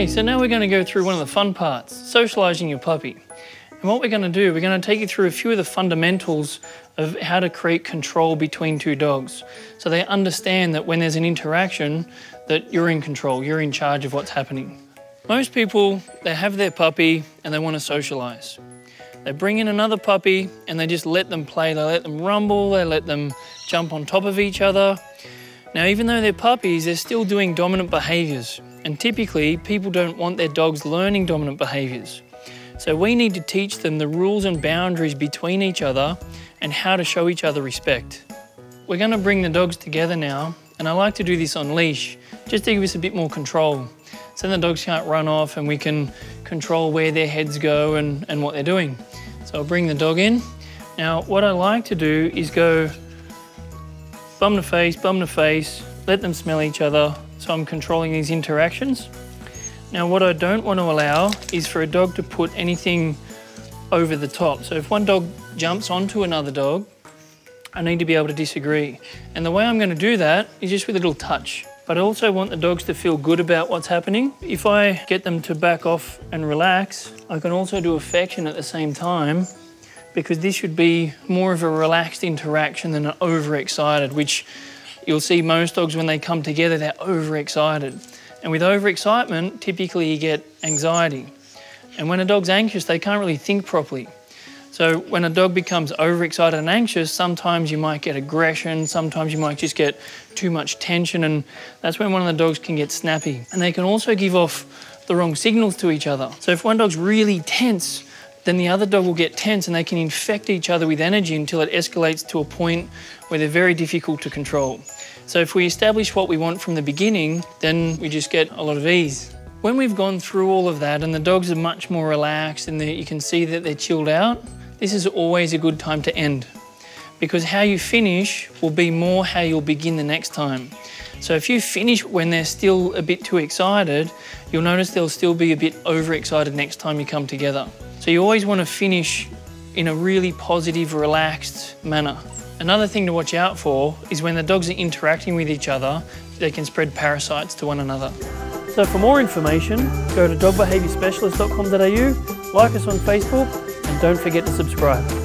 Okay, so now we're going to go through one of the fun parts, socialising your puppy. And what we're going to do, we're going to take you through a few of the fundamentals of how to create control between two dogs. So they understand that when there's an interaction, that you're in control, you're in charge of what's happening. Most people, they have their puppy and they want to socialise. They bring in another puppy and they just let them play. They let them rumble, they let them jump on top of each other. Now, even though they're puppies, they're still doing dominant behaviours. And typically, people don't want their dogs learning dominant behaviours. So we need to teach them the rules and boundaries between each other and how to show each other respect. We're going to bring the dogs together now, and I like to do this on leash, just to give us a bit more control. So the dogs can't run off and we can control where their heads go and, and what they're doing. So I'll bring the dog in. Now, what I like to do is go bum to face, bum to face, let them smell each other, so I'm controlling these interactions. Now what I don't want to allow is for a dog to put anything over the top. So if one dog jumps onto another dog, I need to be able to disagree. And the way I'm going to do that is just with a little touch. But I also want the dogs to feel good about what's happening. If I get them to back off and relax, I can also do affection at the same time because this should be more of a relaxed interaction than an overexcited, which You'll see most dogs when they come together, they're overexcited. And with overexcitement, typically you get anxiety. And when a dog's anxious, they can't really think properly. So when a dog becomes overexcited and anxious, sometimes you might get aggression, sometimes you might just get too much tension, and that's when one of the dogs can get snappy. And they can also give off the wrong signals to each other. So if one dog's really tense, then the other dog will get tense and they can infect each other with energy until it escalates to a point where they're very difficult to control. So if we establish what we want from the beginning, then we just get a lot of ease. When we've gone through all of that and the dogs are much more relaxed and you can see that they're chilled out, this is always a good time to end. Because how you finish will be more how you'll begin the next time. So if you finish when they're still a bit too excited, you'll notice they'll still be a bit overexcited next time you come together. So you always want to finish in a really positive, relaxed manner. Another thing to watch out for is when the dogs are interacting with each other, they can spread parasites to one another. So for more information, go to dogbehaviorspecialist.com.au, like us on Facebook, and don't forget to subscribe.